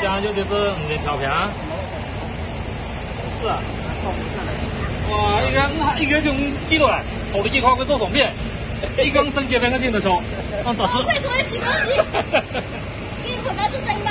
讲究就是五元钞票。是啊。哇，一个一个就几多嘞，投了几块会做双面，一根升几半个钱的钞，那咋是？再几？给你回家。